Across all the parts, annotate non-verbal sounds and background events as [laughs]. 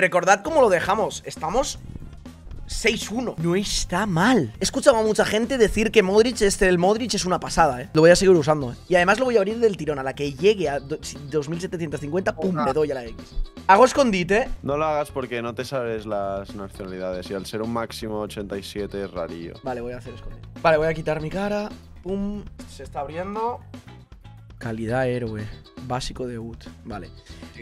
Recordad cómo lo dejamos. Estamos 6-1. No está mal. He escuchado a mucha gente decir que Modric, este del Modric, es una pasada, ¿eh? Lo voy a seguir usando, ¿eh? Y además lo voy a abrir del tirón. A la que llegue a do- 2750, pum, me doy a la X. Hago escondite. No lo hagas porque no te sabes las nacionalidades y al ser un máximo 87 es rarillo. Vale, voy a hacer escondite. Vale, voy a quitar mi cara. Pum. Se está abriendo. Calidad héroe. Básico de UT. Vale.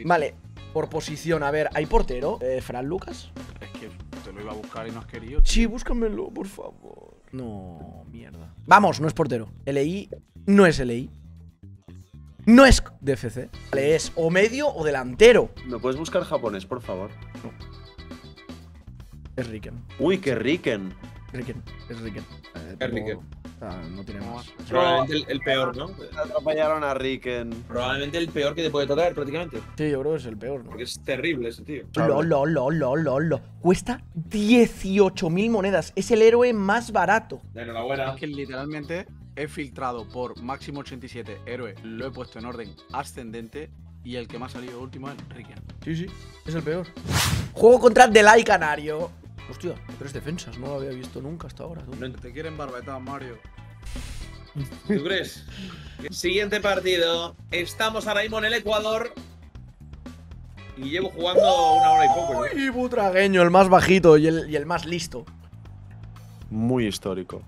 Vale. Por posición, a ver, ¿hay portero? Eh, ¿Fran Lucas? Es que te lo iba a buscar y no has querido. Sí, búscamelo, por favor. No, mierda. Vamos, no es portero. LI no es LI. No es DFC. Vale, es o medio o delantero. ¿Me puedes buscar japonés, por favor? Es Riken. Uy, qué riken. Riken. Es Riken. Eh, Es tampoco- No tiene más. Probablemente el, el peor, ¿no? Atropellaron a Riken. Probablemente el peor que te puede tocar, prácticamente. Sí, yo creo que es el peor, ¿no? Porque es terrible ese tío. Lo, lo, lo, lo, lo, lo. Cuesta 18.000 monedas. Es el héroe más barato. Enhorabuena. Es que literalmente he filtrado por máximo 87 héroe, lo he puesto en orden ascendente y el que me ha salido último es Riken. Sí, sí. Es el peor. Juego contra Delay Canario. Hostia, tres defensas. No lo había visto nunca hasta ahora. tú. Te quieren barbetar, Mario. [laughs] ¿Tú crees? Siguiente partido. Estamos ahora mismo en el Ecuador. Y llevo jugando una hora y poco. ¿no? Uy, butragueño, el más bajito y el, y el más listo. Muy histórico.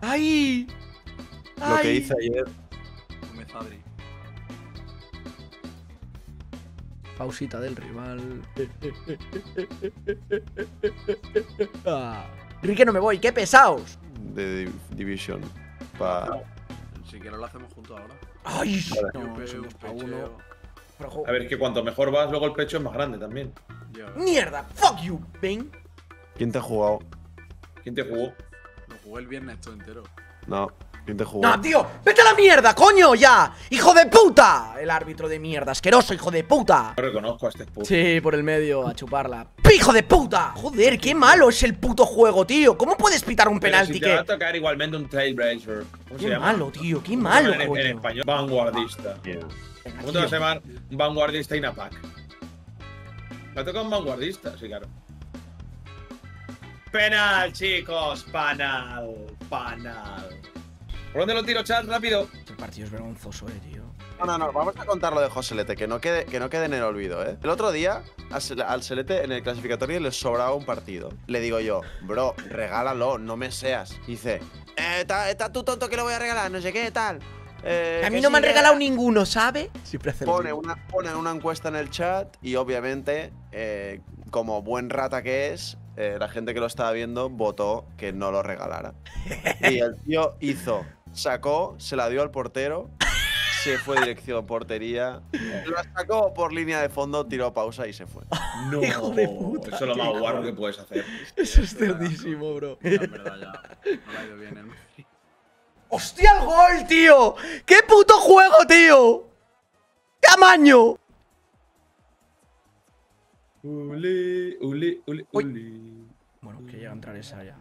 ¡Ay! Lo que hice ayer. Pausita del rival. [laughs] Ah. Enrique, no me voy, qué pesados. de Div- Division. Pa- Si quieres lo hacemos juntos ahora. ¡Ay! No, peo, uno. A ver, es que cuanto mejor vas, luego el pecho es más grande también. Ya. ¡Mierda! ¡Fuck you! ¿Ven? ¿Quién te ha jugado? ¿Quién te jugó? Lo jugué el viernes todo entero. No. ¿Quién te jugó? ¡No, tío! ¡Vete a la mierda, coño! ¡Ya! ¡Hijo de puta! El árbitro de mierda, asqueroso, hijo de puta. No reconozco a este puto. Sí, por el medio, a chuparla. ¡Hijo de puta! Joder, qué malo es el puto juego, tío. ¿Cómo puedes pitar un Pero penalti si te va a tocar igualmente un Tailbreaker. ¿Cómo se Qué llama? malo, tío, qué malo, en, español, vanguardista. Venga, ¿Cómo te vas a llamar vanguardista Inapac? Me ha tocado un vanguardista, sí, claro. Penal, chicos, penal, penal. ¿Por dónde lo tiro, chat? Rápido. El partido es vergonzoso, eh, tío. No, no, no, vamos a contar lo de Joselete, que no quede, que no quede en el olvido, ¿eh? El otro día, al Sele- al Selete en el clasificatorio le sobraba un partido. Le digo yo, bro, regálalo, no me seas. Y dice, eh, está tú tonto que lo voy a regalar, no sé qué, tal. Eh, A mí no me han regalado eh". ninguno, ¿sabe? Siempre hace lo Pone mismo. una, pone una encuesta en el chat y obviamente, eh, como buen rata que es, eh, la gente que lo estaba viendo votó que no lo regalara. [laughs] Y el tío hizo, sacó, se la dio al portero, se fue dirección portería, la sacó por línea de fondo, tiró pausa y se fue. No, Hijo de puta, Eso es lo más guarro que puedes hacer. Eso es cerdísimo, bro. Ya, en verdad, ya. No le ha ido bien el. ¡Hostia, el gol, tío! ¡Qué puto juego, tío! ¡Tamaño! Uli, uli, uli, Uy. uli. Bueno, que llega a entrar esa ya.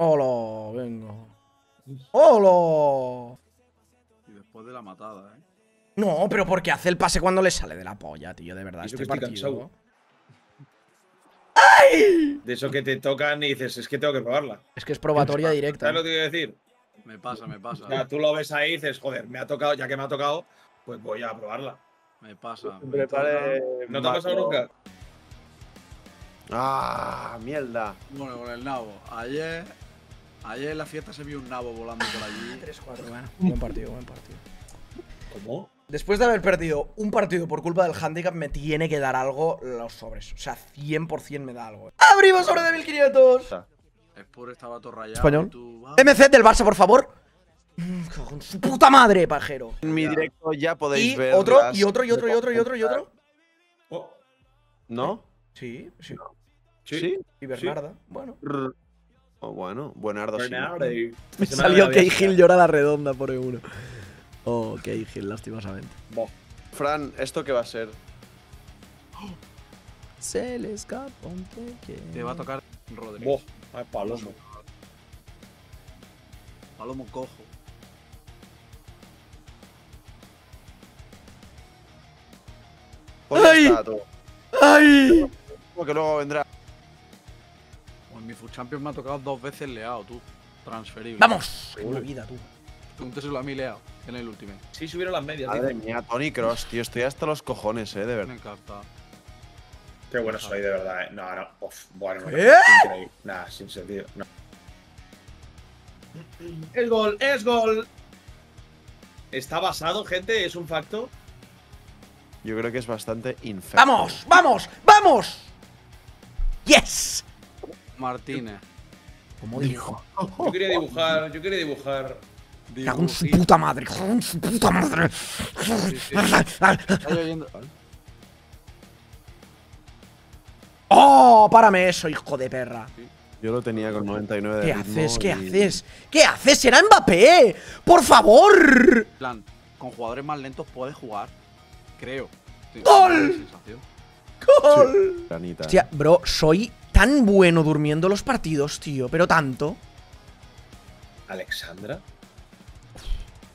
¡Hola! Venga. ¡Hola! Y después de la matada, ¿eh? No, pero porque hace el pase cuando le sale de la polla, tío, de verdad. Este partido. cansado. De eso que te tocan y dices, es que tengo que probarla. Es que es probatoria [laughs] directa. ¿Sabes lo que quiero decir? Me pasa, me pasa. Sea, tú lo ves ahí y dices, joder, me ha tocado, ya que me ha tocado, pues voy a probarla. Me pasa. me Prepare. ¿No te ha pasado nunca? ¡Ah! ¡Mierda! Bueno, con el nabo. Ayer. Ayer en la fiesta se vio un nabo volando por allí. 3-4, bueno. Buen partido, buen partido. ¿Cómo? Después de haber perdido un partido por culpa del handicap, me tiene que dar algo los sobres. O sea, 100% me da algo. ¡Abrimos sobre de 1500! Spur estaba todo rayado. Español. tú, ah, MC del Barça, por favor. Mm, cago en su puta madre, pajero. En mi directo ya podéis Y ver. otro, las- y otro, y otro, y otro, y otro, y otro. Oh, ¿No? Sí, sí. sí. Y Bernarda. Bueno. Oh, bueno, buenardo. [laughs] Me salió Cahill llora la redonda por uno. Oh, Cahill, lastimosamente. Fran, ¿esto qué va a ser? Se le escapa un pequeño. Te va a tocar Rodri. Buah, ay, palomo. Palomo cojo. Pues ¡Ay! está. ¡Ay! Porque luego vendrá. Mi Food Champions me ha tocado dos veces leado, tú. Transferible. ¡Vamos! ¡Qué movida, tú! Pregúnteselo a mí leado en el último. Sí, subieron las medias. Madre dice. mía, Tony Cross, tío. Estoy hasta los cojones, eh, de Me verdad. encanta. Qué bueno soy, de verdad. eh. No, no. Uf, bueno, no, ¿Qué? increíble. Nada, sin sentido. No. Es gol, es gol. Está basado, gente, es un facto. Yo creo que es bastante infecto. ¡Vamos! ¡Vamos! ¡Vamos! ¡Yes! Martínez. Como dijo. Yo quería dibujar, yo quería dibujar. Cago en su puta madre. Cago en su puta madre. Sí, sí. [laughs] ¡Oh! Párame eso, hijo de perra. Yo lo tenía con 99 de ¿Qué ritmo haces? ¿Qué y- haces? ¿Qué haces? ¡Será Mbappé! ¡Por favor! En plan, con jugadores más lentos puedes jugar. Creo. ¡Gol! ¡Gol! Hostia, bro, soy tan bueno durmiendo los partidos, tío. Pero tanto. Alexandra.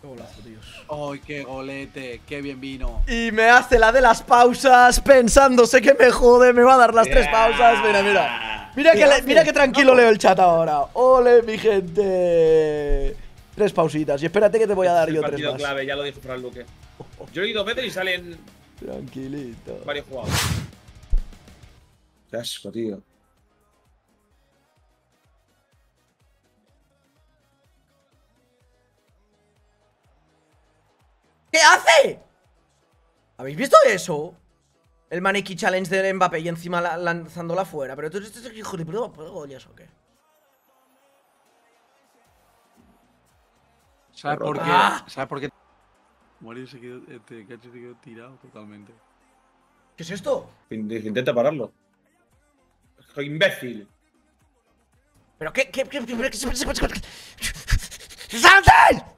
Qué golazo, tíos. ¡Ay, qué golete! ¡Qué bien vino! Y me hace la de las pausas pensándose que me jode, me va a dar las tres pausas. Mira, mira. Mira que, le- mira que tranquilo leo el chat ahora. Ole, mi gente. Tres pausitas. Y espérate que te voy a dar el yo tres más. clave, ya lo dijo Fran Luque. Yo he ido veces y salen Tranquilito. varios jugadores. Qué asco, tío. ¿Habéis visto eso? El Maneki Challenge de Mbappé y encima la- lanzándola fuera. Pero tú eres este hijo de puta, ¿goles o qué? ¿Sabes por qué? Ah. ¿Sabes por qué? Mario se quedó, este Cacho se quedó tirado totalmente. ¿Qué es esto? In- Intenta pararlo. Hijo imbécil. ¿Pero qué? ¿Qué? ¿Qué? ¿Qué? ¿Qué? ¿Qué?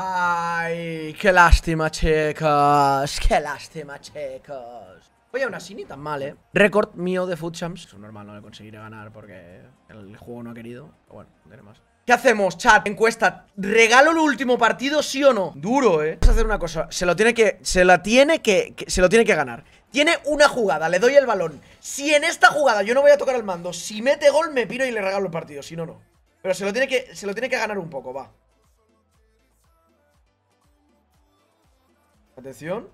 Ay, qué lástima, chicos. Qué lástima, chicos. Oye, aún así ni tan mal, ¿eh? Récord mío de Food Champs. Es normal, no le conseguiré ganar porque el juego no ha querido. Pero bueno, tendré más. ¿Qué hacemos, chat? Encuesta. ¿Regalo el último partido, sí o no? Duro, ¿eh? Vamos a hacer una cosa. Se lo tiene que... Se la tiene que... que- se lo tiene que ganar. Tiene una jugada, le doy el balón. Si en esta jugada yo no voy a tocar el mando, si mete gol, me piro y le regalo el partido. Si no, no. Pero se lo tiene que, se lo tiene que ganar un poco, va. Atención.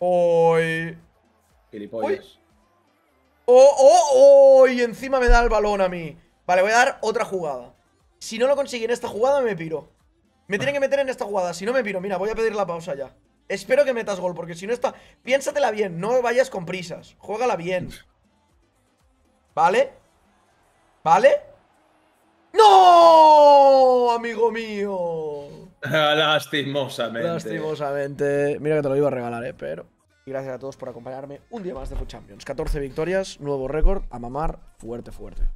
Hoy. Gilipollas. ¡Oh, oh, oh! Y encima me da el balón a mí. Vale, voy a dar otra jugada. Si no lo consigue en esta jugada, me piro. Me tienen que meter en esta jugada. Si no, me piro. Mira, voy a pedir la pausa ya. Espero que metas gol, porque si no está. Piénsatela bien, no vayas con prisas. Juégala bien. ¿Vale? ¿Vale? ¡No! Amigo mío. [laughs] Lastimosamente. Lastimosamente. Mira que te lo iba a regalar, eh, pero. Y gracias a todos por acompañarme un día más de Food Champions. 14 victorias, nuevo récord, a mamar fuerte, fuerte.